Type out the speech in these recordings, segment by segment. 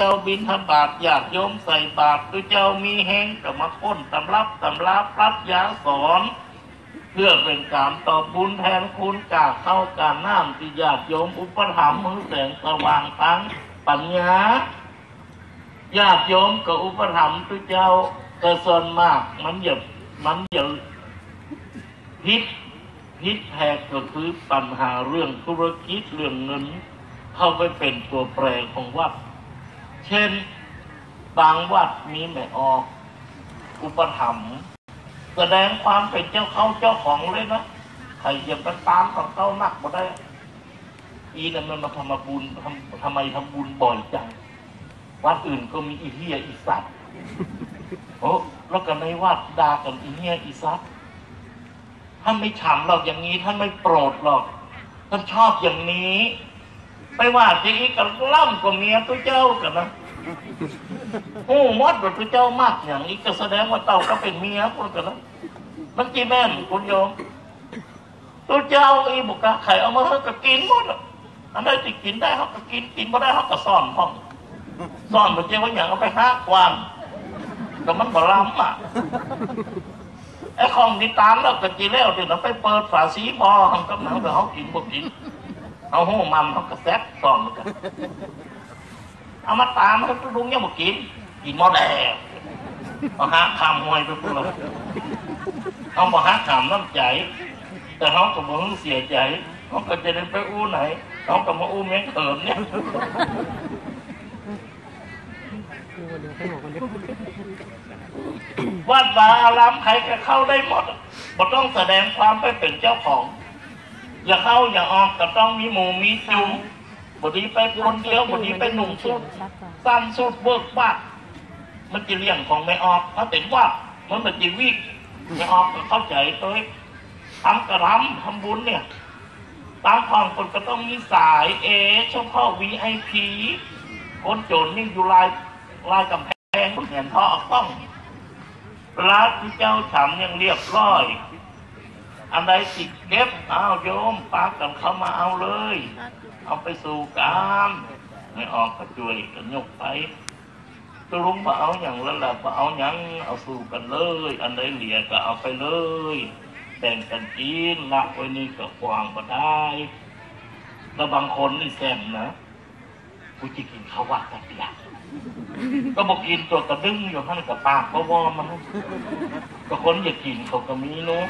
เจ้าบินทบาทอยากโยมใส่บาตรตัวเจ้ามีแห้งก็มาค้นตำรับตำราปรัชญาสอนเพื่อเป็นการตอบบุญแทนคุณกากเข้าการน้ำที่ญาติโยมอุปถัมภ์มือแสงสว่างทั้งปัญญาญาติโยมกับอุปถัมภ์ตัวเจ้าก็ส่วนมากมันอย่ามันอย่าพิษพิษแทกก็คือปัญหาเรื่องธุรกิจเรื่องเงิน เข้าไปเป็นตัวแปรของวัด เช่น บางวัดมีแม่ออก อุปถัมภ์แสดงความเป็นเจ้าเข้าเจ้าของเลยนะใครจะไปตามของเขานักมาได้ อีนั่นมันมาทำบุญทำทำไมทำบุญบ่อยจัง วัดอื่นก็มีอีเฮียอีสัตว์โอ้แล้วก็ในวัดด่ากันอีเฮียอีสัตว์ท่านไม่ฉ่ำหรอกอย่างนี้ท่านไม่โปรดหรอกท่านชอบอย่างนี้ ไม่ว่าจะอีกกับล่ำกับเมียตัวเจ้ากันนะโอ้มดแบบตัวเจ้ามากอย่างนี้ก็แสดงว่าเต่าก็เป็นเมียคนกันนะมันกี่แม่นคุณโยมตัวเจ้าอีบุกกะไข่เอามาให้ก็กินหมดอะอันใดที่กินได้เขาก็กินกินไม่ได้เขาก็ซ่อนห้องซ่อนมันเจ้าว่าอย่างเอาไปห้ากวางแต่มันบ่ล้ำอะไอ้ของนี่ตามแล้วก็กินแล้วเดี๋ยวเราไปเปิดฝาสีบอทำกับหนังแต่เขากินบ่กิน เอาหูมันเขากระแซกซ่อมันกันเอามาตามมันก็ลุงยังบ่กิน กินหมดแล้วเอาหาคำหวยไปพวกเราเอาบ่หาคำน้ำใจ แต่เขาก็บ่เสียใจเขาก็จะได้ไปอู้ไหนเขาก็มาอู้เมียงเขิมเนี่ยวัดวาอารามใครก็เข้าได้หมดบ่ต้องแสดงความไปเป็นเจ้าของ อย่าเข้าอย่าออกก็ต้องมีหมู่มีจุมบดีไปคนเดียวบดีไปหนุ่มสุดสั้นสุดเบิกบ้ามันจะเลี่ยงของไม่ออกถ้าเป็นว่ามันมันจะวิ่งไม่ออกก็เข้าใจตัวเองทำกระทำทำบุญเนี่ยตามความคนก็ต้องมีสายเอเฉพาะ VIP คนโจรนี่อยู่ลายลายกำแพงเห็นท่อต้องร้านที่เจ้าฉ่ำยังเรียบร้อย อันใดติดเก็บเอาโยมปากกันเข้ามาเอาเลย เอาไปสู่กามไม่ออกกระจุยกันยกไปตัวลุงมาเอาอย่างแล้วล่ะมาเอาอย่างเอาสู่กันเลย อันใดเหลียก็เอาไปเลยแบ่งกันกินละไว้นี่ก็กวางก็ได้แล้วบางคนนี่แซมนะกูจะกินข้าววัดกันเปียกก็บอกกินตัวกระดึ้งอยู่ข้างกับปากก็วอมันก็คนอยากกินเขาก็มีเนาะ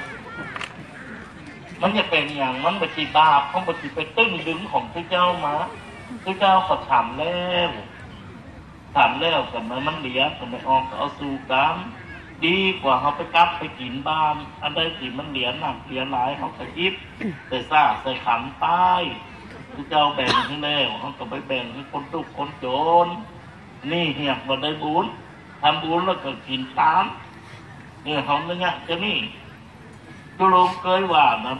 มันจะเป็นอย่างมันปฏิบาปเขาปฏิไปตึ้งดึงของพระเจ้ามาพระเจ้าเขาถามแล้วถามแล้วกันมันมันเหลียกันไปออกก็เอาสู่กรรมดีกว่าเขาไปกลับไปกินบ้านอันใดที่มันเหลียหนักเหลียหลายเขาก็ยิบใส่ซ่าใส่ขันใต้พระเจ้าแบ่งให้แล้วเขาก็ไปแบ่งให้คนทุกคนโจรนี่เหียบมาได้บุญทำบุญแล้วก็กินตามเนี่ยเขาเนี่ยจะนี่ ตุลุงเคยว่านะ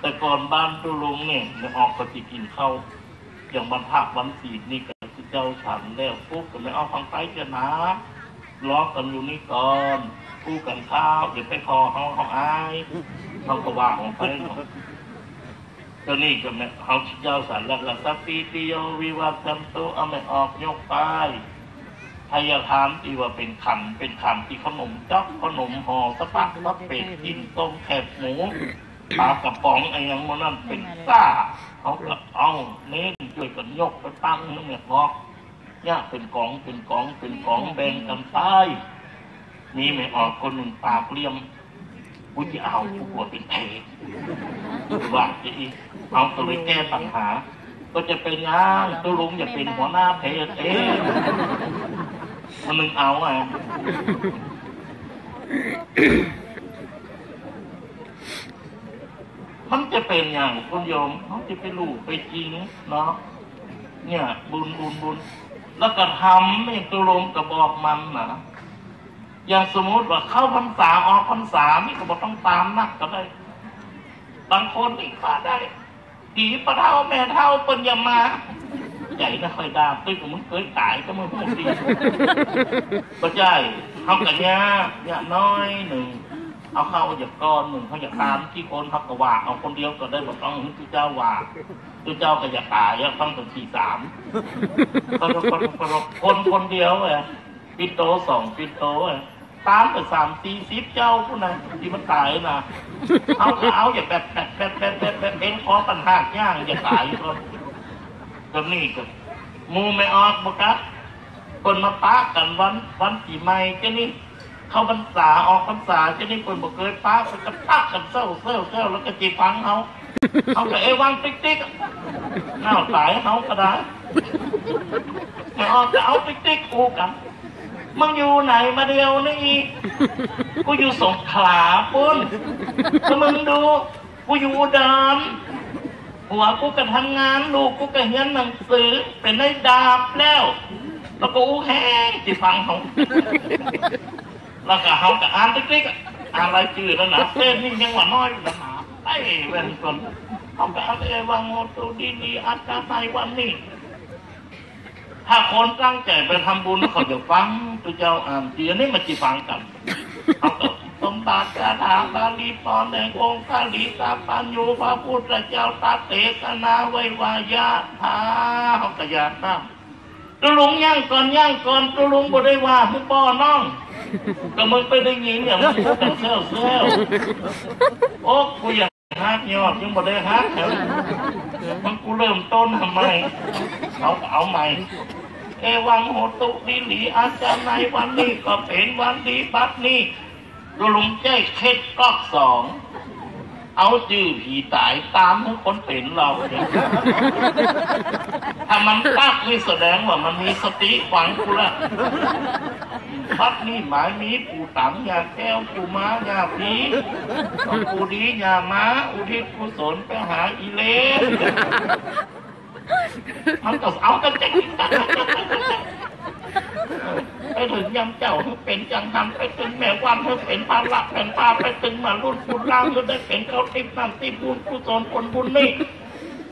แต่ก่อนบ้านตุลุงเนี่ยไม่ออกก็จะกินข้าวอย่างวันพักวันศีลนี่ก็คือเจ้าฉันแล้วปุ๊บก็ไม่เอาฟังไปจะนะล้อกันอยู่นี่ก่อนกู้กันข้าวเดี๋ยวไปคอเขาเขาอายเขาก็ว่าของไปเนาะเจ้านี่ก็ไม่เขาเจ้าสันลักลักสัพปีติโยวิวัตจันโตเอาไม่ออกยกไป พยาธามที่ว่าเป็นคำเป็นคำที่ขนมจ๊อกขนมห่อสปักสเป็ดกินต้มแคบหมูปลากระป๋องไอ้ยังมันนั่นเป็นซ่าเขาก็เอาเน้นช่วยกันยกไปตั้งนั่นเนี่ยพอกเนี่ยเป็นกองเป็นกองเป็นกองแบ่งกันไปมีไม่ออกคนหนึ่งปากเลี่ยมกูจะเอาผู้กลัวเป็นเพศว่าจะอีเอาตัวไปแก้ปัญหา ก็จะเป็นงานตัวลุงจะเป็นหัวหน้าเพศเอง มันนึงเอาไงมันจะเป็นอย่างคุณโยมเขาจะไปลูกไปจริงเนาะเนี่ย บุญบุญบุญ แล้วก็ทำไม่ตัวลงกระบอกมันนะอย่างสมมติว่าเข้าพรรษาออกพรรษานี่ก็บอกต้องตามนักก็ได้ บางคนอีกขาได้ผีปะเท่าแม่เท่าปัญญามา ใหญ่นะค่อยดาตึ้งมึงเคยตายก็มึงพูดดีก็ใช่เขากับยาญาน้อยหนึ่งเอาเข้าอย่าก้อนหนึ่งเขาอย่าตามที่คนเขาก็ว่า เอาคนเดียวก็ได้บอกต้องที่เจ้าว่าที่เจ้าก็อย่าตายอย่าต้องถึงสี่สามคนคนคนคนคนเดียวเอ้ปิโตสองปิโตเอ้ตามไปสามสี่สิบเจ้าผู้นั้นที่มันตายนะเอาก็เอาอย่าแบบแบบแบบแบบแบบแบบเอ็นคอปัญหาย่างอย่าตายคน ก็นี่ก็มูไม่ออกบกัดคนมาปะกันวันวันปีใหม่เจ้านี่เข้าพรรษาออกพรรษาจะได้คนบอกเคยป้ามันก็ปักกันเศร้าเศร้าเศร้าแล้วก็จีฟังเขาเขาก็เอวังติ๊กติ๊กน่าสายเขาก็ได้ไม่ออกจะเอาติ๊กติ๊กกูกันมึงอยู่ไหนมาเดียวนี่กูอยู่สงขลาปุ้นถ้ามึงดู กูอยู่ดร หัวกูก็ทำงานลูกกูก็เรียนหนังสือ เป็นได้ดาบแล้ว แล้วก็อู้แห้งจีฟังเขาแล้วก็เขาก็อ่านติ๊กๆอะอ่านรายชื่อแล้วนะเส้นนี่ยังว่าน้อยแล้วนะไอ้เว้นคนเขาก็เอาเอวังโมตูดีดีๆอาจารย์ในวันนี้ถ้าคนตั้งใจไปทำบุญเขาจะฟังตัวเจ้าอ่านทีอันนี้มันจะฟังกันเขาก็ มบัติกาถาบาลีปอนแดงองค์าลีตาปัญโยพระพุทธเจ้าตาเตสนาไว้วายาทาเขาก็อยากทำตุลุงย่างก่อนย่างก่อนตุลุงบ่ได้ว่ามึงป้อน้องก็มึงไปได้ยินอย่างมึงพูดกันเซลเซลโอ้กูอยากฮักยอดยังบ่ได้ฮักแถวมันกูเริ่มต้นทำไมเอาเอาใหม่เอวังโหตุลิลีอาจารย์ในวันนี้ก็เป็นวันดีบัดนี้ ตุลุงใจเคล็ดกอกสอง เอาจื้อผีตายตามทั้งคนเป็นเราเนี่ยถ้ามันปักนี่แสดงว่ามันมีสติฝังกูละพัดนี่หมายมีปูตังยาแก้วปูม้ายาผีปูดียาม้า อุทิศกุศลไปหาอีเลนมันก็เอากันจะกินกัน ไปถึงยำเจ้าเธอเป็นจังทำไปถึงแม่วันเธอเป็นพาลักเป็นพาไปถึงมารุ่นปุนล่างเธอได้เป็นเขาทิพย์น้ำทิบุญกุศลผลบุญนี่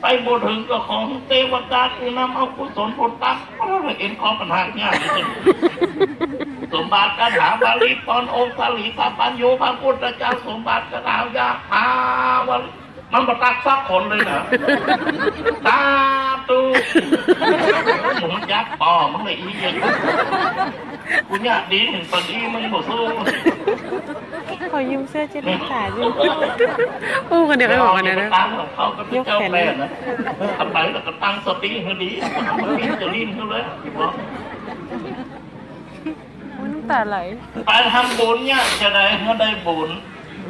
ไปบ่ถึงก็ของเทวดาคือนำเอากุศลผลตักเพราะเห็นของปัญหาง่ายสมบัติคาถาบาลีปอนองค์สาลีพระปัญโยพระพุทธเจ้าสมบัติคาถายาพาวะ มันประตักซักคนเลยนะตาตูหมุนยักษ์ปอมันเลยอีเย็นกูอยากดีถึงตอนนี้มึงบอกสู้ขอยืมเสื้อเจ็ดขาดิอู้กันเดี๋ยวให้บอกกันนะนะตั้งของเขาก็เป็นเจ้าแม่นะทำไปแล้วก็ตั้งสติให้ดีทำให้จะลิ้นเขาเลยบอกอุ๊ยน้ำตาไหลไปทำบุญเนี่ยจะได้เมื่อได้บุญ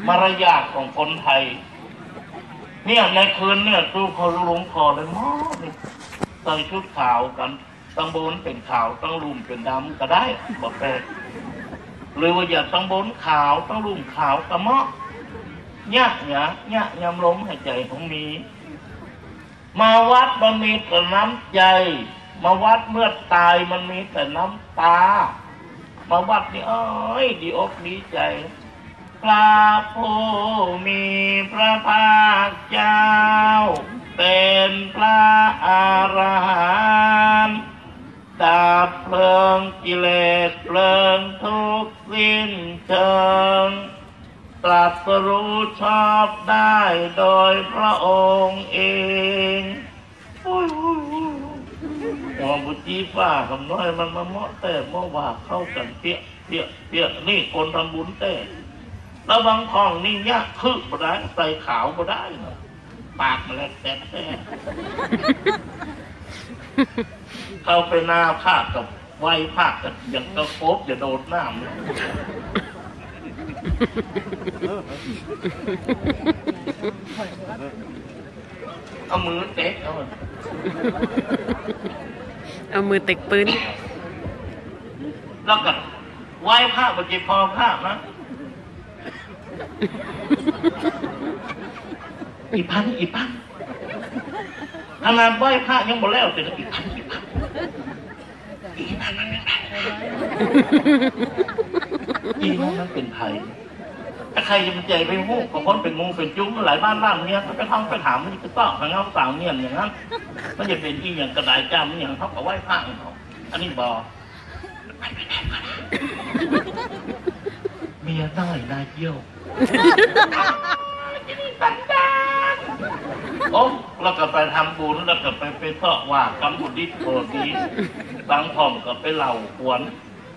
มารยาทของคนไทย เนี่ยในคืนเนี่ยตู้เขาลุงคอเลยมอนี่ใส่ชุดขาวกันตั้งบนเป็นขาวตั้งลุ่มเป็นดำก็ได้บอกแปลหรือว่าอย่าตั้งบนขาวตั้งลุ่มขาวกระมาะเนี่ยเนี่ยเนี่ยยำล้มหายใจของมี มาวัดมันมีแต่น้ำใจ มาวัดเมื่อตายมันมีแต่น้ำตา มาวัดนี่เอ้ยดีอกดีใจ พระผู้มีพระภาคเจ้า เป็นพระอรหันต์ดับเพลิงกิเลสเพลิงทุกข์สิ้นเชิงตรัสรู้ชอบได้โดยพระองค์เองโอ้โอ้ยโมบุจีฟ้าคำน้อยมันมาเมาะแต่เมื่อว่าเข้ากันเปี้ยเปี้ยเปี้ยนี่คนทำบุญแต่ ระวังทองนี่ยากคือบ่ได้ใส่ขาวบ่ได้นะปากมันแหลกแต่แต่เข้าไปหน้าภาคกับไว้ภาคกับอย่างกระโคบอย่าโดดน้ำเลยเอามือเตะเอาเอามือเต็กปืนแล้วก็ไหว้พระบจีพอพระนะ อีพันอีพันขนาดไหว้พระยังหมแล้วแต่อีพันอีพันอีพันมันเป็นไผ่อีนั่นมันเป็นไผ่ถ้าใครจะมันใจไปหู้ก็คนเป็นงูเป็นจุ้งหลายบ้านล่างเนี่ยก็ไปท่องไปถามมันจะต้องทางเงาสาวเนี่ยอย่างนั้นมันจะเป็นอีอย่างกระดาษจำอย่างเขาก็ไหว้พระของเขาอันนี้บอเมียน้นายเยี่ยวสันดาน โอ้แล้วก็ไปทำบุญแล้วก็ไปไปเสาะว่ากำบุญดิโกดีบางพ่อมก็ไปเล่าขวน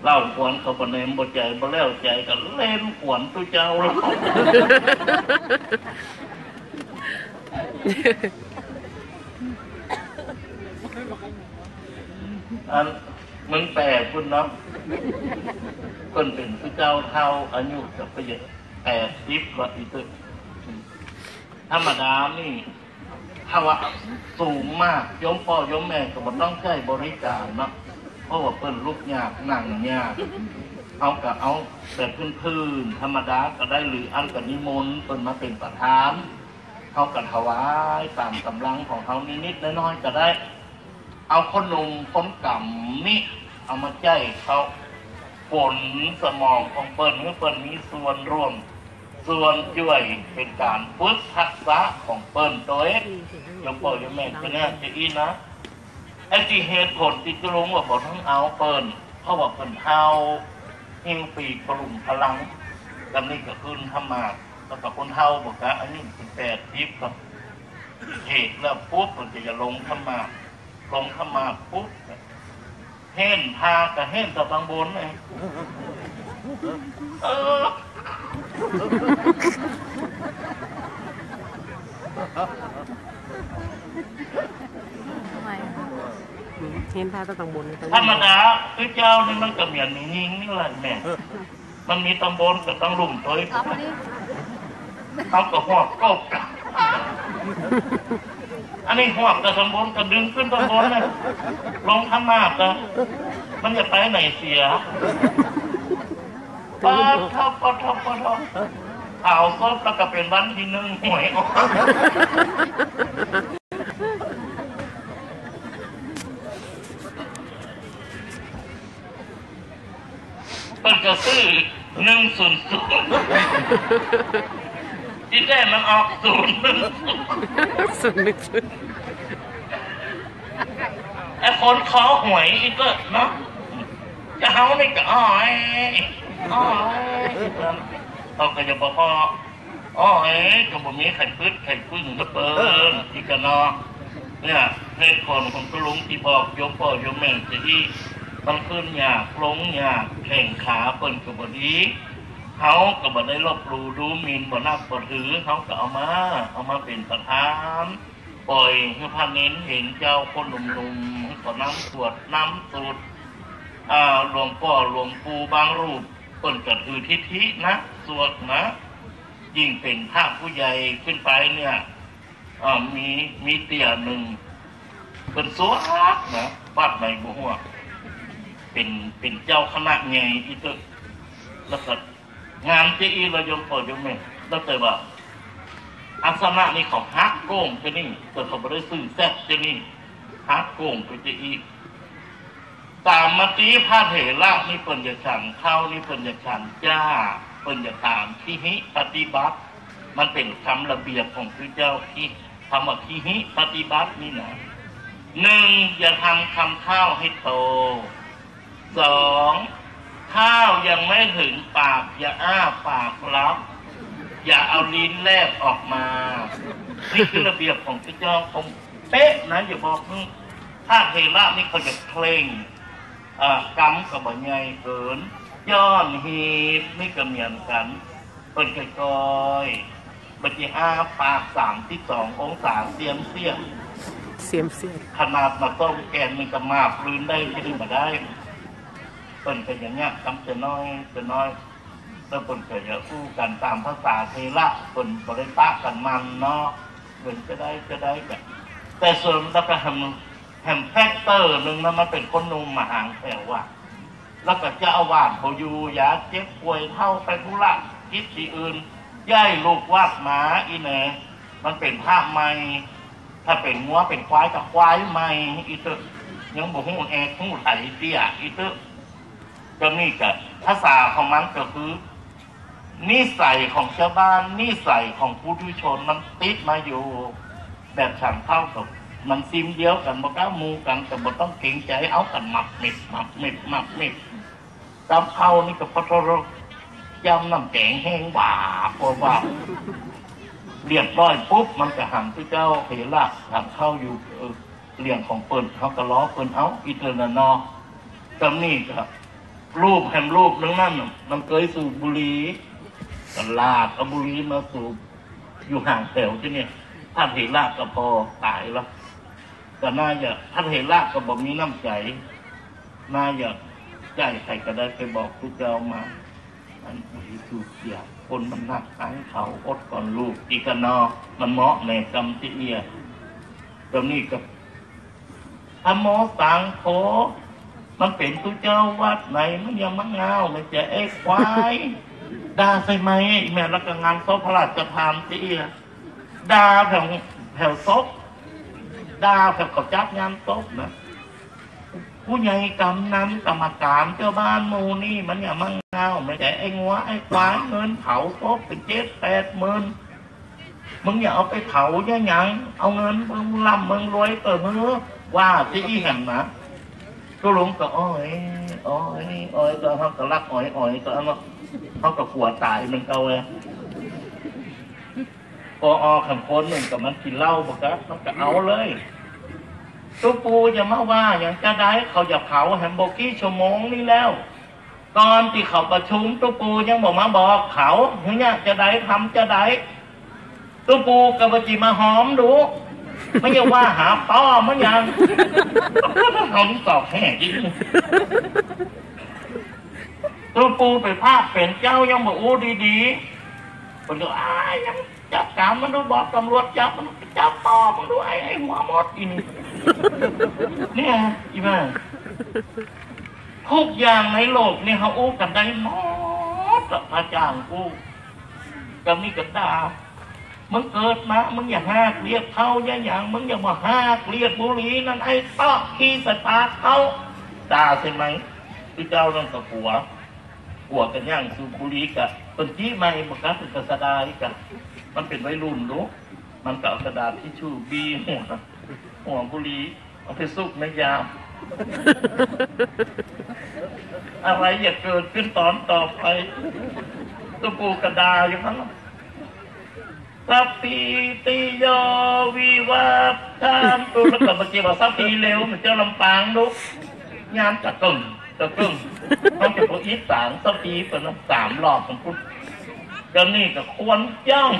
เล่าขวนเขาบนเนมบใจบ่แล้วใจก็เล่นขวนตัวเจ้าแล้วอันมึงแปลคุณเนาะคนเป็นพระเจ้าเท่าอายุจะไปเยอะ แปดสิบกว่าอีกตึกธรรมดานี่ถ้าว่าสูงมากย้มพ่อย้มแม่ก็บต้องใช้บริการเนาะเพราะว่าเปิ้นลูกยากหนังยากเอากับเอาแบบพื้นๆธรรมดาก็ได้หรืออันกับนิมนต์เปิ้นมาเป็นประธานเขากันถวายตามกำลังของเขานิดๆน้อยๆก็ได้ เอาคนหนุ่มคนกำนี่เอามาใจเขาฝนสมองของเปิ้นเมื่อเปิ้นมีส่วนร่วม ส่วนช่วยเป็นการฝึกทักษะของเปิ้นตัวเองยกโปอยกแม่ก็แน่จะอีนะไอ้ที่เหตุผลที่จะลงว่าบอกทั้งเอาเปิ้นเพราะว่าเปิ้นเท้าหิ้วปีกกระลุมพลังกันนี่ก็ขึ้นทำมาแล้วก็คนเท่าบอกว่าอันนี้เป็นแปดทิพย์กับเหตุแล้วปุ๊บมันจะจะลงทำมาลงเข้ามาปุ๊บเห็นพากับเห็นตะบังบนเลยเออ เห็นพาตะตังบนตงธรรมดาคือเจ้านี่มันก็เหมียนมียิงนี่แหละแม่ มันมีตำบลกับต้งลุ่มตัวเขาก็หอบก็กลับอันนี้หอบกับตำบลก็ดึงขึ้นตำบลเลยลงข้างหน้าก็มันจะไปไหนเสีย ปะทบปะทบปะทบข่าวก็แล้วก็เป็นวันที่หนึ่งหวยออกมันจะซื้อหนึ่งศูนย์ศูนย์ที่ได้มันออกศูนย์หนึ่งสุดนึกสุดไอ้คนขอหวยอีกก็เนาะจะเฮาไม่ก็อ้อย อ้อยเอาก็จะบอกพ่ออ้อยก็บ่มีไข่พืชไข่พึ่งก็เปิ้นอีกก็เนาะเนี่ยเหตุผลของตุลุงที่บอกยกพ่อยกแม่จะที่มันขึ้นหยากลงหยาแข่งขาเปิ้นก็บ่ดีเขาก็บ่ได้ลบหลู่ดูมินบ่นับบ่ถือเขาก็เอามาเอามาเป็นประธานปล่อยให้พระเน้นเห็นเจ้าคนหนุ่มๆก็น้ำสวดน้ำสูตรอ่าหลวงพ่อหลวงปู่บางรูป ต้นก็ถือทิธินะสวดนะยิ่งเป็นพระผู้ใหญ่ขึ้นไปเนี่ยมีมีเตี่ยหนึ่งเป็นสวดนะวัดในบัวเป็นเป็นเจ้าคณะใหญ่อีตึกแล้วก็งานที่อีเรายมพอยมเมนแล้วแต่ว่าอาสนะนี่ของฮักโก้งจะนี่แต่เขาไม่ได้ซื้อแซ่บจะนี่ฮักโก้งไปจะอี ตามมตีพระเถระนี่เปิ่นจะฉันเข้านี่เปิ่นจะฉันจ้าเปิ่นจะตามที่หิปฏิบัติ มันเป็นคำระเบียบของพระเจ้าที่คำว่าที่หิปฏิบัตินี่นะหนึ่งอย่าทำคำข้าวให้โตสองข้าวยังไม่ถึงปาก อย่าอ้าปากรับ อย่าเอาลิ้นแลบออกมานี่คือระเบียบของพระเจ้าคงเป๊ะนะอย่าบอกนี่ถ้าเทระนี่เขาจะเคร่ง อ่ากำกับบ่ใหญ่เกินย้อนหีบนี่ก็เหมือนกันเป็นค่อยๆบัจิอ้าปากสามที่สององศาเสียมเสียมเสียมเสียมขนาดมาต้มแกนมันก็มาปลืนได้ที่นี่มาได้เปิ่นเป็นอย่างเงี้ยคำจะน้อยจะน้อยแล้วเปิ่นก็จะคู่กันตามภาษาเทระเปิ่นบริปะกันมันเนาะเปิ่นจะได้จะได้กันแต่ส่วนแล้วก็แฮม แฮมแฟกเตอร์หนึ่งนะมันเป็นคนนุ่มมาหางแถวว่าแล้วก็เจะเอาวาดเขาอยู่ยาเจ็บป่วยเท่าไปธุระคิดที่อื่นย่ายลูกวาดหมาอีแหนมันเป็นภาพใหม่ถ้าเป็นงัวเป็นควายกับควายใหม่อีตึกยังบอกหูแอกหูไถเตี้ยอีตึกก็นี่กับภาษาของมันก็คือ นิสัยของชาวบ้านนิสัยของผู้ทุชนมันติดมาอยู่ แบบฉันเท่ากับ มันซิมเดียวกันบอกล้ามูกันแต่บ่ต้องเกรงใจเอากันหมักเม็ดหมักเม็ดหมักเม็ดกำเข้านี่กับพทรจำน้ำแกงแห้งบาปว่าเรียบร้อยปุ๊บมันจะหันที่เจ้าเฮละหันเข้าอยู่เออเลี้ยงของเปิ่นเขาก็ล้อเปิ่นเอาอีเทอร์นานอจำนี่ครับรูปแฮมรูปนึงนั่นน่ะมันเคยสูบบุหรี่ก็ลากเอาบุหรี่มาสูบอยู่ห่างแถวที่เนี่ยท่านเฮละก็พอตายแล้ว แต่น่าจะท่านเฮละก็บอกมีน้ำใจน่าอยากใจใครก็ได้ไปบอกทุกเจ้ามาอันนี้ถูกเสียคนมันนักตั้งเขาอดก่อนลูกอีกนอมันเหมาะในกรรมที่เอียตรงนี้กับธรรมโมสังโฆมันเป็นทุกเจ้าวัดไหนมันยังมังงาวมันจะเอ้ควายด่าใช่ไหมแม่รักงานซบพระราชทานที่เอียด่าแถวแถวซบ ด่าแถวกับจัดงานซบนะผู้ใหญ่กำนันกรรมการเจ้าบ้านมูนี่มันอย่ามั่งเงาไม่ใช่ไอ้งัวไอ้ควายเงินเผาครบเป็นเจ็ดแปดหมื่นมึงอย่าเอาไปเผาย่าหยังเอาเงินมึงร่ำมึงรวยเปิดมือว่าที่อีหันนะก็หลงก็อ้อยอ้อยอ้อยก็เขาก็รักอ้อยอ้อยก็เอามาเขาก็ขวดตายมันเอาเลย พอออขันคนหนึ่งกับมันกินเหล้าบอกครับมันก็เอาเลยตัวปูจะมาว่าอย่างจะได้เขาจะเผาแฮมโบกี้ชั่วโมงนี้แล้วตอนที่เขาประชุมตัวปูยังบอกมาบอกเขาเนี่ยจะได้ทำจะได้ตัวปูกับจีมาหอมดูไม่ใช่ว่าหาป้อมันยังเขาตอบแห่จริงตัวปูไปภาพเป็นเจ้ายังบอกอู้ดีๆ คนก็อ้ายยังจับกามมันดูบอกตำรวจจับมันจับป้อมันดูไอ้ไอ้หัวมดอีนี่เนี่ยอีแม่ทุกอย่างในโลกนี่เขาอู้กันได้หมดอะพระเจ้ากูกับนี่กันดามึงเกิดมา มึงอย่าห้ากเรียกเขาอย่าอย่าง มึงอย่ามาห้ากเรียกบุหรีนั่นไอ้ต้อขี้สตาเขาด่าใช่ไหมพี่เจ้านั่นกับหัวหัวกันย่างสูบบุหรีกะ ต้นจี้ไม่บอกกันเป็นกระสดาอีกะมันเป็นวัยรุ่นรู้มันก็เอากระดาษที่ชูบีหัวหัวบุรีเอาไปซุกในยามอะไรอย่าเกิดขึ้นตอนต่อไปตัวปูกระดาอยู่ข้างหลังสัพพีติโยวิวัฒทามตัวแล้วก็เมื่อกี้ว่าสัพพีเร็วเหมือนเจ้าลำปางลูกยามจะกึ่ง จะกึ่งต้องจะพวกอีสานสัพพีเป็นสามรอบของพุทธเจ้านี่ก็ควรจ้อง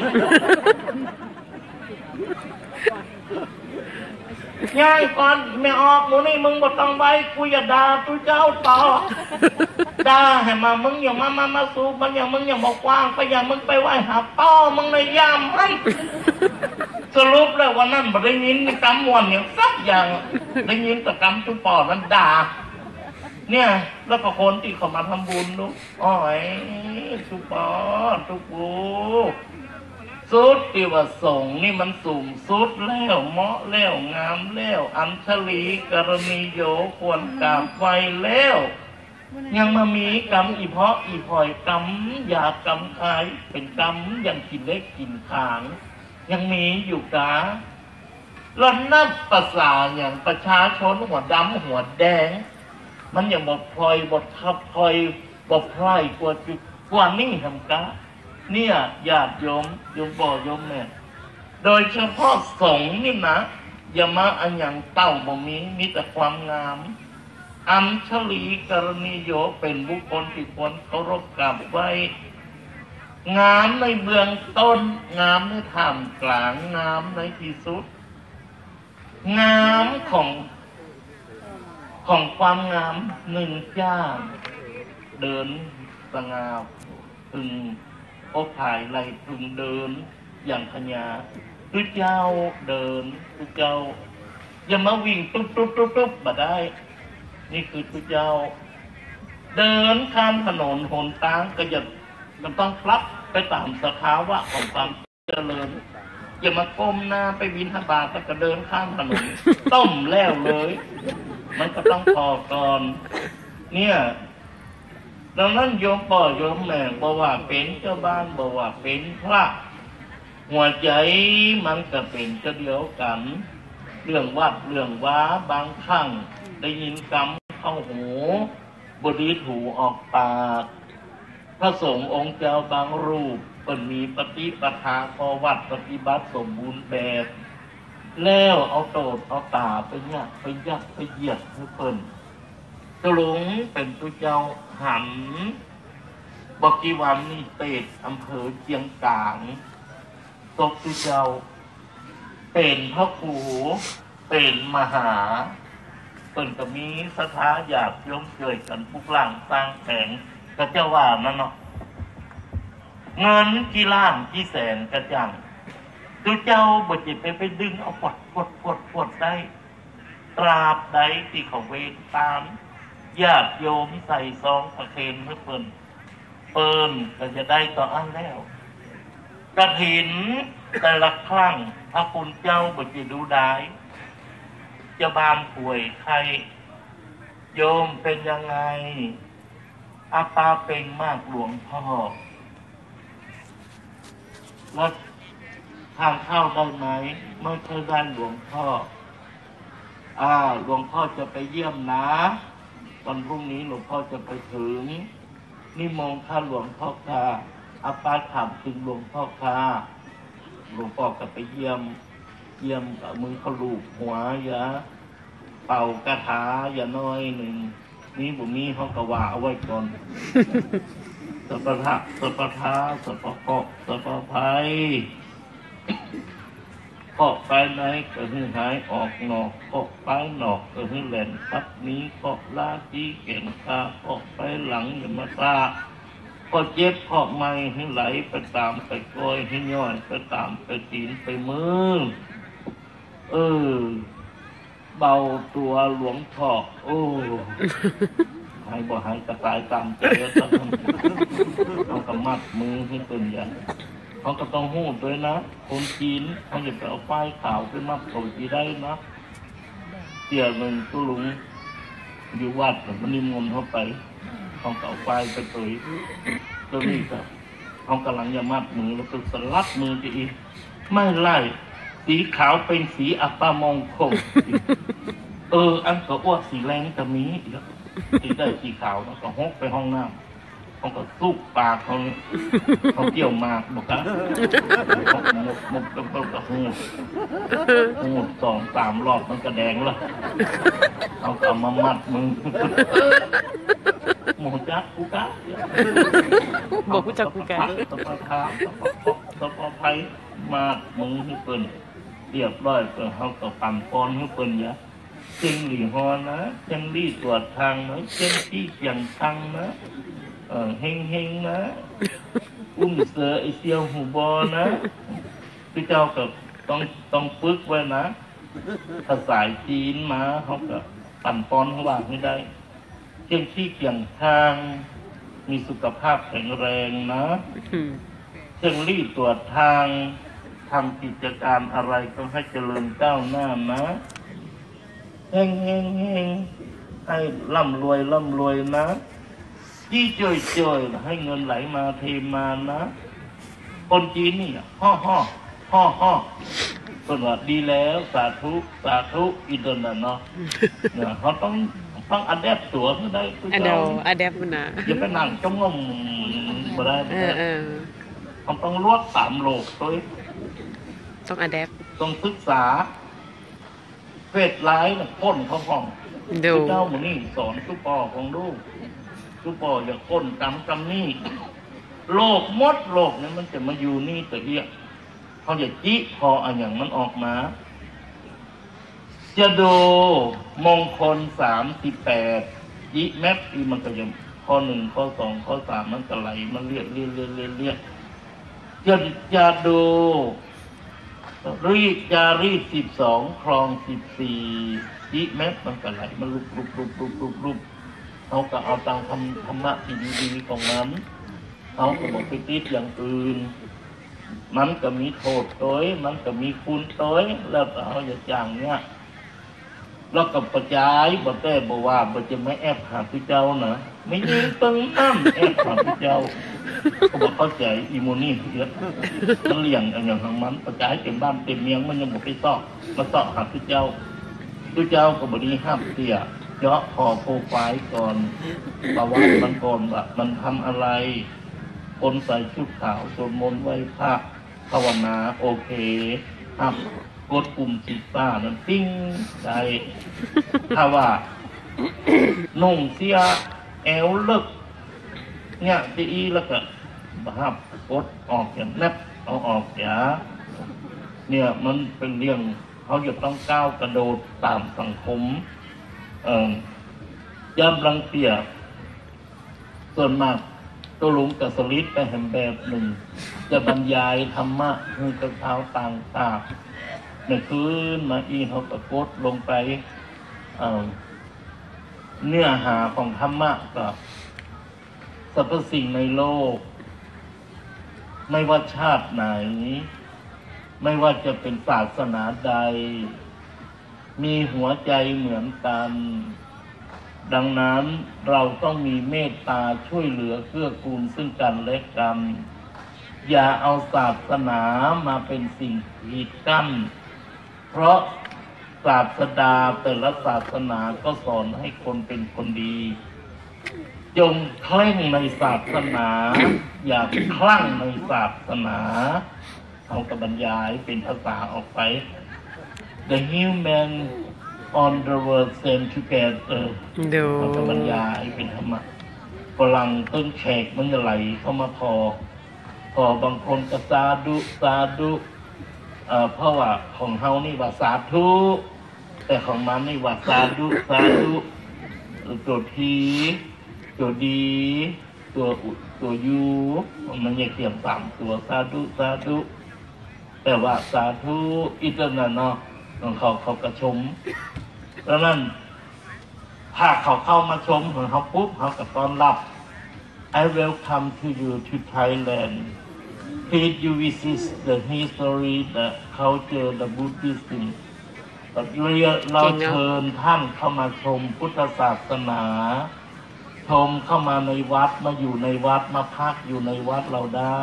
ง่ายก่อนไม่ออกมูนี่มึงบ่ต้องไว้กูอย่าด่าตุเจ้าต่อด่าให้มามึงอย่ามามามาสูบมันอย่ามึงอย่าบอกว้างไปอย่ามึงไปไหว้หาป้อมึงในยามมันสรุปแล้ววันนั้นบ่ได้ยินกำมวนอย่างสักอย่างได้ยินแต่กำตุปอนั้นด่า เนี่ย แล้วก็คนที่เขามาทำบุญลูกอ้อยตุปอตุปูสุดที่ว่าส่งนี่มันสูงสุดแล้วเหมาะแล้วงามแล้วอัญชลีกรณีโยควรกราบไฟแล้ว ยังมามีกรรมอีเพาะอีพลอยกรรมอยากกรรมคายเป็นกรรมยังกินเล็กกินขาง ยังมีอยู่กาแล้วนับภาษาอย่างประชาชนหัวดำหัวแดง มันยังบดพลอยบดขับพลอยบดพลอยกว่าจุดกว่านี่ทำกาเนี่ยญาติโยมโยมบ่โยมแม่โดยเฉพาะสงนี่นะอย่ามาอันอย่างเต้าบ่มีมีแต่ความงามอัญชลีกรณีโยเป็นบุคคลที่ควรเคารพกราบไหว้งามในเบื้องต้น งามในท่ามกลางงามในที่สุด งามของ ของความงามหนึ่งจ้า เดินสง่าพึงโอภายไหลพึงเดินอย่างพญาตุเจ้าเดินตุเจ้าอย่ามาวิ่งตุ๊บตุ๊บตุ๊บตุ๊บมาได้ นี่คือตุเจ้า เดินข้ามถนนหนทางก็อย่ามันต้องพลับไปตามสภาวะของความเจริญอย่ามาก้มหน้าไปบินทบาทแล้วก็เดินข้ามถนนต้มแล้วเลย มันก็ต้องพอก่อน เนี่ยดังนั้นโยมพ่อโยมแม่บอกว่าเป็นเจ้าบ้านบอกว่าเป็นพระ หัวใจมันก็เป็นเจ้าเดียวกัน เรื่องวัดเรื่องว้าบางครั้งได้ยินคำเข้าหูบดีถูออกปากพระสงฆ์องค์เจ้าบางรูปเปิ่นมีปฏิปทาพอวัดปฏิบัติสมบูรณ์แบบ แล้วเอาโตดเอาตาไปยักไปยักไปเหยียดให้เปิ่นตะหลงเป็นตัวเจ้าหันบอกกีวันนี่เตดอำเภอเจียงกลางตกตัวเจ้า เป็นพระครูเป็นมหาเปิ่นก็มีสถาอยากยมเกิดกันพุกหลังสร้างแผงก็เจ้าว่านั่นเนาะเงินกี่ล้านกี่แสนกระจัง ดูเจ้าบจิตไปไปดึงเอาปวดปวดปวดปวดได้ ตราบใดที่เขาเวรตามญาติโยมใส่ซองประเคนเพื่อเปิ่นเปิ่นก็จะได้ต่ออันแล้วกระถินแต่ละครั้งพระคุณเจ้าบจิตดูได้จะบานป่วยใคร โยมเป็นยังไงอาปาเป็นมากหลวงพ่อแล้ว ทางเข้าได้ไหมไม่เคยได้หลวงพ่อ อ่าหลวงพ่อจะไปเยี่ยมนะวันพรุ่งนี้หลวงพ่อจะไปถึงนิมนต์ข้าหลวงพ่อค่ะอาปาถามถึงหลวงพ่อค่ะหลวงพ่อก็ไปเยี่ยม เยี่ยมกับมือเขาลูบหัวอย่าเป่ากระถาอย่าน้อยหนึ่งนี่บุมีเขากะว่าเอาไว้ก่อนสัพพะสัพพทาสัพพะเกาะสัพพะภัยเกาะไปไหนก็ให้หายออกนอกกาะไปนอกก็ให้แหลนปัดนี้กาะลาจีเก่งตากาะไปหลังอย่ามาตาก็เจ็บเกาะไม่ให้ไหลไปตามไปกลอยให้ย่อยไปตามไปตีนไปมือเออ เบาตัวหลวงพ่อโอ้หายบ่หายกระตายตามเจอต้องต้องกำมัดมือให้เป็นอย่า งเขาก็ต้องหูดด้วยนะ คนจีนเขาจะไปเอาป้ายขาวขึ้นมาโผล่จีได้นะเสี่ยหนึ่งตุลุงอยู่วัดมันนิมนต์เข้าไปเขาก็เอาป้ายไปตุยตัวนี้ก็เขากำลังจะมัดมือแล้วก็สลัดมือจะอีก ไม่ไล่สีขาวเป็นสีอัปมงคลเออ อันก็อ้วกสีแรงจะมีอีกแล้วสีได้สีขาวแล้วก็หกไปห้องน้ำ เขาก็สูบปากเขาเขาเกี่ยวหมากบอกนะเขาหมดหมดก็ก็ก็หูดหูดสองสามรอบมันก็แดงแล้วเขาก็เอามามัดมือหมูจักกูกะบอกกูจักกูกะตบปะทาตบปะปะตบปะไพมามึงให้เปิ้นเรียบร้อยเปิ้นเขาก็ปั่นปอนให้เปิ้นยะเจงหลีฮอนะเจงลี่ตรวจทางนะเจงที่เสียงตังนะ เออเฮงเฮงนะ อุ้มเสือไอเซียวหูบอนะพี่เจ้าก็ต้องต้องปึกไว้นะถ้าสายจีนมาเขาก็ปั่นปอนเขาว่าไม่ได้เจ้งที่เกี่ยงทาง มีสุขภาพแข็งแรงนะอืมเจ้งรีบตรวจทางทำกิจการอะไรก็ให้เจริญก้าวหน้านะเฮงเฮงเฮงให้ร่ำรวยร่ำรวยนะ ยี่จ่อยจ่อยให้เงินไหลมาเทมานะ คนจีนนี่ห่อห่อห่อห่อสวัสดีแล้วสาธุสาธุอินโดนีเนาะเนี่ยเขาต้องต้องอัดแอปตัวให้ได้ผู้อันเดเจ้าวอันเดฟมันนะอย่าไปนั่งจ้องงมบ่ได้เออเออมันต้องลวกสามโลกตัวเองต้องอันเดฟต้องศึกษาเฟซไลน์น่ะก้นเขาห้องดูเจ้าหมูนี่สอนทุกปอของลูก ทุกปออย่าก้นกำกำนี่โลกมดโลกนี่มันจะมาอยู่นี่แต่เอียเขาจะจิพออันอย่างมันออกมา จะดูมงคลสามสิบแปดจิแมปอีมันก็ยังข้อหนึ่งข้อสองข้อสามมันก็ไหลมันเรียกเรียกเรียกเรียกเรียกจะจะดูรีดจารีดสิบสองคลองสิบสี่จิแมปมันก็ไหลมันลุกลุกลุกลุกลุกลุก เขาก็เอาตังทำธรรมะที่ดีๆของนั้นเขาก็บอกไปติดอย่างอื่น มันก็มีโทษตัวเองมันก็มีคุณตัวเองแล้วแต่เขาจะจ้างเนี่ยแล้วก็ประจายบ่แต่บอกว่าบ่จะไม่แอบหาพี่เจ้านะไม่ยิงตึงน้ำแอบหาพี่เจ้าเขาบอกเข้าใจอีโมนี่เยอะมันเลี่ยงอันอย่างของมันประจายเต็มบ้านเต็มเมียงมันยังบอกไปซอกมาซอกหาพี่เจ้าพี่เจ้าก็บดีห้ามเสีย เจาะคอโปรไฟล์ก่อนประวัติมันก่อนว่ามันทำอะไร คนใส่ชุดขาวสวดมนต์ไหว้พระภาวนาโอเคครับกดปุ่มสีฟ้านั้นปิ้งได้ถ้าว่านุ่งเสียแอวเลิกเนี่ยตีอีแล้วก็บับกดออกอย่างแนบเอาออกอย่าเนี่ยมันเป็นเรื่องเขาจะต้องก้าวกระโดดตามสังคม ย่ำรังเกียส่วนมากตัวหลุงกับสลิดไปแห่งแบบหนึ่ง จะบรรยายธรรมะให้กับชาต่างชาติในคืนมาอีเขาก็กดลงไปเเนื้อหาของธรรมะกับสรรพสิ่งในโลก ไม่ว่าชาติไหน ไม่ว่าจะเป็นศาสนาใด มีหัวใจเหมือนกัน ดังนั้นเราต้องมีเมตตาช่วยเหลือเกื้อกูลซึ่งกันและกัน อย่าเอาศาสนามาเป็นสิ่งกีดกั้น เพราะศาสดาแต่ละศาสนาก็สอนให้คนเป็นคนดี จงเคร่งในศาสนา อย่าคลั่งในศาสนาเอากับบรรยายเป็นภาษาออกไป The human on the world same together ดูเขาจะบรรยายเป็นธรรมะฝรั่งต้นแขกมันจะไหลเข้ามาพอ พอบางคนก็สาธุสาธุเอ่อเพราะว่าของเฮานี่ว่าสาธุแต่ของมันนี่ว่าสาธุสาธุตัวทีตัวดี ตัวอุตัวยูมันแยกเทียมสามตัวสาธุสาธุแต่ว่าสาธุอีกนั่นเนาะ ของเขาเขากระชมแล้วนั่นถ้าเขาเข้ามาชมของเขาปุ๊บเขาก็ต้อนรับ I welcome to you to Thailand please you visit the history the culture the Buddhism เราเชิญท่านเข้ามาชมพุทธศาสนาชมเข้ามาในวัดมาอยู่ในวัดมาพักอยู่ในวัดเราได้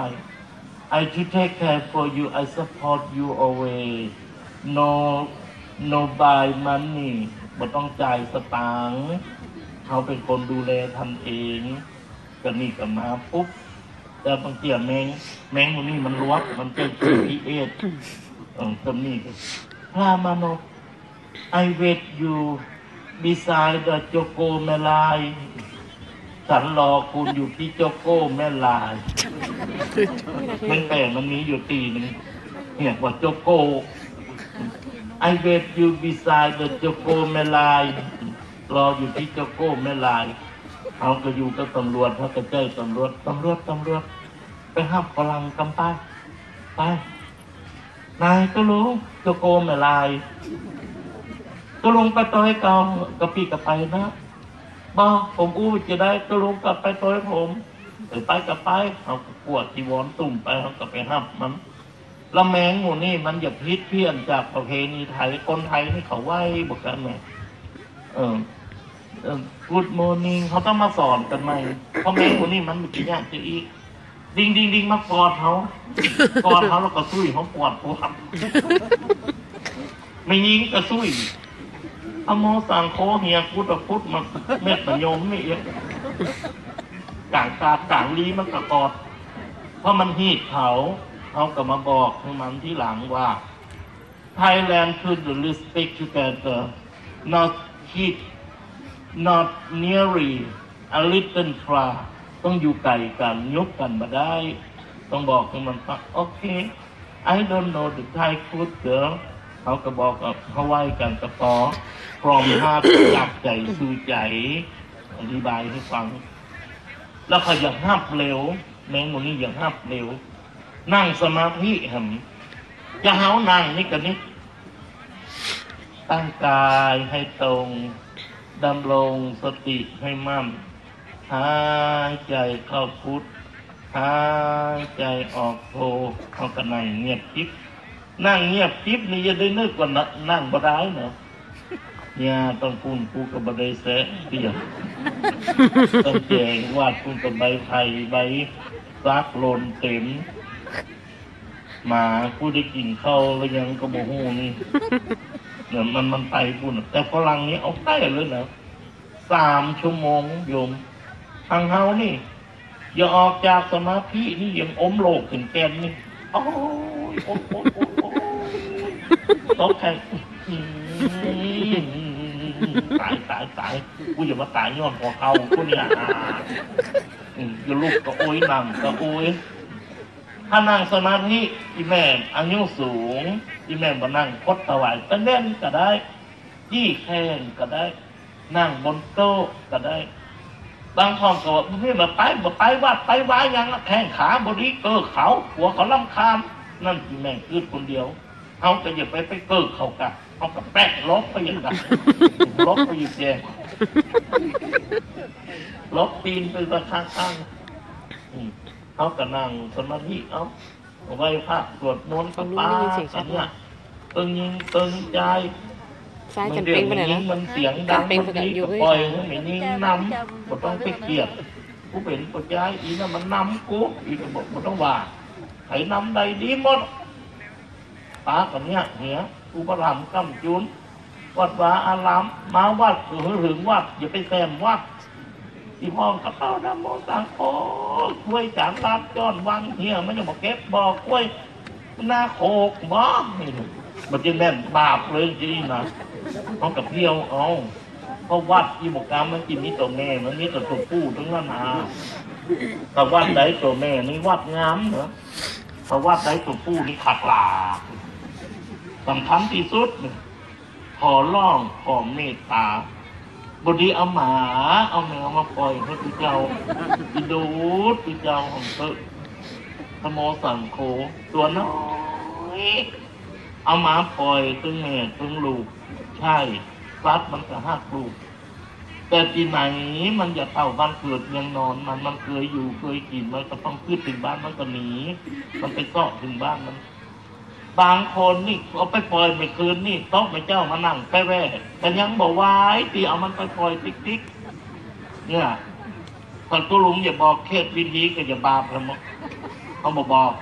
I to take care for you I support you always no no buy money บ่ต้องจ่ายสตางค์เขาเป็นคนดูแลทำเองก็นี่ก็มาปุ๊บแต่บางเทีแมงแมงมันนี่มันลวกมันเป็นพีเอสเออตัวนี้พระมานพ I wait you beside the โจโกแมลายฉันรอคุณอยู่ที่โจโก้แม่ลายมันแต่มันมีอยู่ตีหนึงเนี่ยว่าโจโก้ I wait you beside the โจโก้แม่ลายรออยู่ที่โจโก้แม่ลายเขาก็อยู่กับตำรวจเขาก็เจ้ตำรวจตำรวจตำรวจ ไปห้ามกำลังกำไปไป นายก็รู้โจโก้แม่ลายก็ลงไปต่อยเกากระปีกระไปนะบอกผมอู้จะได้ก็ลงกลับไปต่อยผมไปกับไปเอากวดจีวรตุ่มไปเขาก็ไปห้ามมัน ล้วแมงหมูนี่มันอย่าพลิดเพี้ยนจากประเพณีไทยคนไทยนี่เขาไหว้บอกกันไหมเออเออ good morning เขาต้องมาสอนกันไหมเพราะแมงหมูนี่มันมีกี่อย่างจะอีกดิงดิงดิงมากอดเขากอดเขาแล้วก็ซุยเขาปวดปวดไม่ยิงก็ซุยอโมสังโคเฮียพุทธพุทธมันเม็ดมันโยมนี่เองกลางกาบกลางลีมันก็กอด เพราะมันหีดเขา เขาก็มาบอกให้มันที่หลังว่า Thailand should respect together not hit not nearly a little far ต้องอยู่ไกลกันยกกันมาได้ ต้องบอกให้มันฟังโอเค I don't know the Thai food girl เขาก็บอกกับเขาไหว้กันกระปอพร้อมห้าจับใจสู่ใจอธิบายให้ฟัง แล้วเขาอยากห้าบเร็ว แมงมุมนี่อยากห้าบเร็ว นั่งสมาธิหำจะเฮานั่งนี่กันนี่ตั้งกายให้ตรงดำรงสติให้มั่นหายใจเข้าพุทธหายใจออกโทเข้ากันนั่งเงียบจิ๊บนั่งเงียบจิ๊บนี่จะได้นึกว่านั่งบ่ได้เนาะเนี่ยต้องพูนกูกับบไดแสะเตียต้องแจงวาดคุณกับใบไผ่ใบซักหลนเต็ม หมาผู้ได้กินข้าวแล้วยังกระโมโหนี่เนี่ยมันมันไปปุ่นแต่ฝรั่งนี้เอาใกล้เลยนะสามชั่วโมงโยมทางเฮานี่ อย่าออกจากสมาธินี่ยังอมโลกถึงแกนนี่โอ้ยโอ้ยโอ้ยโอ้ยโอ้ยตกแข่งตายตายตายกูอย่ามาตายย้อนพอเขากูเนี่ยอย่าลุกก็โอ้ยนั่งก็โอ้ย ถ้านั่งสมาธิอีแม่อายุสูง อีแม่มานั่งคดถวายตะเล่นก็ได้ยี่แข้งก็ได้ นั่งบนโต๊ะก็ได้ บางห้องก็ว่าไม่มาไปมาไปวัดไปวายังแข้งขาบริเกอเขาหัวเขาลำคาญนั่นคือแม่คือคนเดียวเขาก็อย่าไปไปเกิร์เขากะเขาก็แปะลบไปอย่างกันลบไปอยู่แจงลบตีนไปประข้างข้างๆอืม เขาก็นั่งสมาธิเอาไหว้พระสวดมนต์ฝั่งนู้นป้าได้ยินเสียงชักัดนมากเนี่ยตึงยิงตึงใจซ้ายจันเป้งไปไหนนะมันเสียงดังจันเป้งไปมันกับดีอยู่ก็ด้วยปล่อยให้มันนิ่งนำก็ต้องไปเกลียดกูเป็นปัจจัยอีนั่นมันนำกูอีกก็บอกมันต้องว่าไห้นำใดดีหมดตากันเนี่ยเหียกูประหลำกำจุนวัดวาอารามมาวัดหึงหึงวัดอย่าไปแซมวัด ที่ห้องกระเป๋าดำโมสังโอ้กล้วยจานลาดจ้อนวังเฮียมันยังบอกเก็บบอกกล้วยหน้าโคกบ้ามันจะแน่นบาปเลยจริงนะเอากับเพียวเอาเพราะวัดอีหมกกรรมมันกินนี่ตัวแม่มันนี่ตัวตัวผู้ทั้งนั้นนาแต่วัดใดตัวแม่นี่วัดงามเหรอถ้าวัดใดตัวผู้นี่ขัดหลาสำคัญที่สุดนี่ขอร้องขอเมตตา บดีเอาหมา เอาแมวมาปล่อยให้พี่เจ้าอีดูดพี่เจ้าของเตอะธโมสังโคตัวน้อยเอาหมาปล่อยตึงแม่ตึงลูก ใช่ฟัดมันก็หักลูก แต่ที่ไหนมันอย่าเต่าบ้านเกิดเมืองนอนมันมันเคยอยู่เคยกินมันก็ต้องขึ้นถึงบ้านมันก็หนีมันไปเกาะถึงบ้านมัน บางคนนี่เอาไปปล่อยไปคืนนี่ต้องไปเจ้ามานั่งไปแว่แต่ยังบอกว่าไอ้ตีเอามันไปปล่อยติ๊กติ๊กเนี่ยคนตุลุงอย่าบอกเคสวิธีก็อย่าบาปแล้วมั้งเขาบอกบอก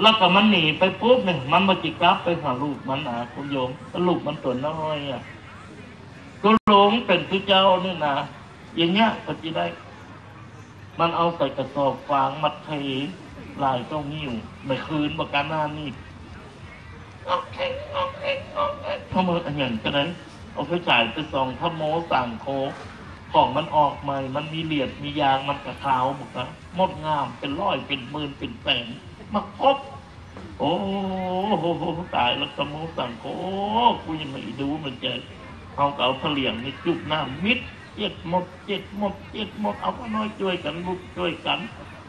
แล้วก็มันหนีไปปุ๊บเนี่ยมันมาจิกลับไปหาลูกมันอะคุณโยมลูกมันตัวน้อยอะก็หลงเป็นพระเจ้านี่นะอย่างเงี้ยก็จะได้ มันเอาใส่กระสอบฟางมัดเท ลายต้องนิ้วไม่คืนประกันหน้านี่โอเคโอเคโอเคทำไมอันอย่างก็ได้เอาไปจ่ายไปส่องทโมสั่งโคของมันออกใหม่ มันมีเหลียดมียางมันกระเขาหมดนะมดงามเป็นร้อยเป็นหมื่นเป็นแสนมาครบโอ้โหตายแล้วสมองสั่งโอ้กูยังไม่ดูมันจะเอาเก่าเผลี่ยงนี่จุบหน้ามิดเจ็ดหมดเจ็ดหมดเจ็ดหมดเอาก็น้อยช่วยกันลุกช่วยกัน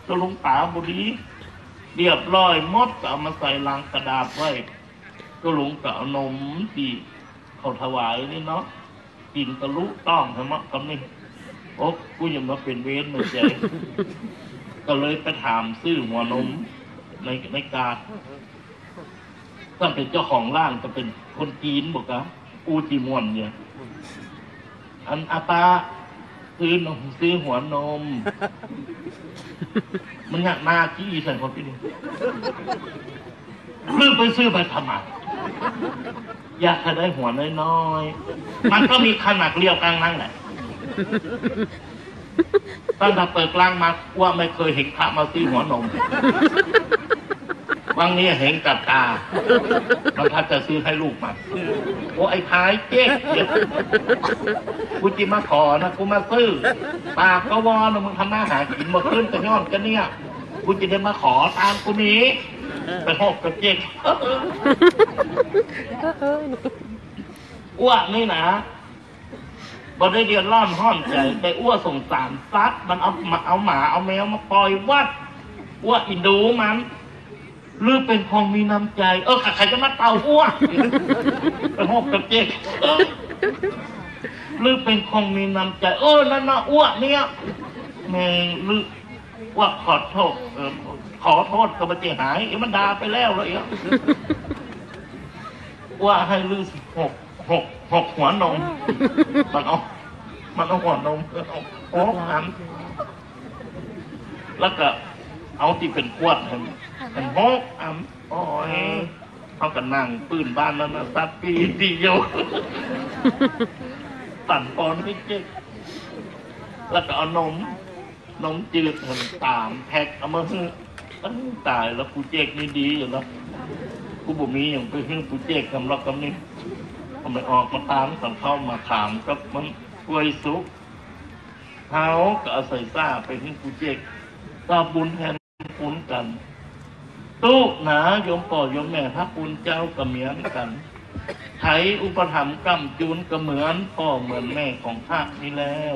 ก็ลงตาบุรี เรียบร้อยหมดเอามาใส่ลังกระดาษไว้ก็ลงก็เอานมที่เขาถวายนี่เนาะกินตะลุต้องใช่ไหมกำนี่โอ้กูยังมาเป็นเวรเมือใจก็เลยไปถามซื้อหัวนมในในกาท่านเป็นเจ้าของร้านก็เป็นคนจีนบอกว่าอูจีมวนเนี่ย อันอาตาซื้อนมซื้อหัวนม มันอยากมาที่ใส่คนที่นี่ซื้อไปซื้อไปทำไมอยากจะได้หัวน้อยๆ มันก็มีขนาดเรียวกลางนั่งแหละตั้งแต่เปิดกลางมาว่าไม่เคยเห็นพระมาซื้อหัวนม วังนี้เห็นกับตามันพัดจะซื้อให้ลูกมันโอ้ไอ้ขายเจ๊กกูจิมาขอนะกูมาซื้อ ปากก็วอนมึงทำหน้าหากินมาขึ้นกันย้อนกันเนี่ยกูจะได้มาขอตามกูนี้ไปหกกับเจ๊กอ้วกนี่นะบ่ได้เดือดร้อนห้อนใจแต่อ้วสงสารซัดมันเอามาเอาหมาเอาแมวมาปล่อยวัดอ้วอินดูมัน หรือเป็นของมีน้ำใจ เออใครจะมาเต่าอ้วไปหกกับเจ๊กเออหรือเป็นของมีน้ำใจ เออนั่นนะอ้วเนี่ยแม่หรือว่าขอโทษเออขอโทษกับมันเสียหายเอ้มันด่าไปแล้วเลยอะว่าให้ลือหกหกหกหัวนมมันเอามันเอาหัวนมเอาโอ้หันแล้วก็ เอาที่เป็นขวดมันมันโฮกอันโอ้ยเขาก็นั่งปืนบ้านนั้นนะสัตว์ปีเดียวตันปอนไม่เจ๊กแล้วก็เอานมนมจืดหันตามแพ็คเอามาให้เอ้ยตายแล้วกูเจกนี่ดีอยู่แล้วกูบ่มีอย่างไปให้กูเจกกำลักกำนี้เอาไปออกมาตามสังเข้ามาถามกับมันกล้วยสุกเขาก็เอาใส่ซ่าไปให้กูเจกก็บุญแทน ปุนกันตู้หนายมป่อยมแม่พระปุณเจ้าก็เหมือนกันไถอุปถัมภ์กำจูนก็เหมือนพ่อเหมือนแม่ของพระนี่แล้ว